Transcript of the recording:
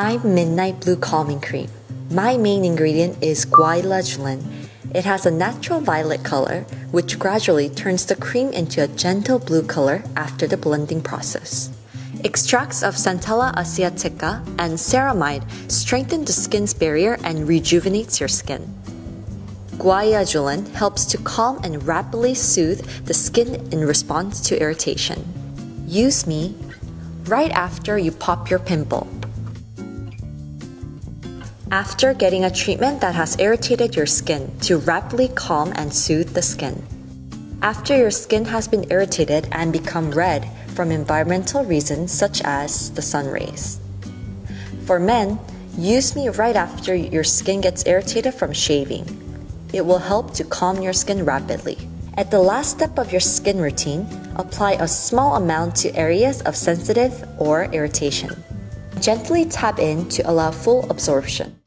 I'm Midnight Blue Calming Cream. My main ingredient is guaiazulene. It has a natural violet color, which gradually turns the cream into a gentle blue color after the blending process. Extracts of Centella asiatica and ceramide strengthen the skin's barrier and rejuvenates your skin. Guaiazulene helps to calm and rapidly soothe the skin in response to irritation. Use me right after you pop your pimple. After getting a treatment that has irritated your skin to rapidly calm and soothe the skin. After your skin has been irritated and become red from environmental reasons such as the sun rays. For men, use me right after your skin gets irritated from shaving. It will help to calm your skin rapidly. At the last step of your skin routine, apply a small amount to areas of sensitive or irritation. Gently tap in to allow full absorption.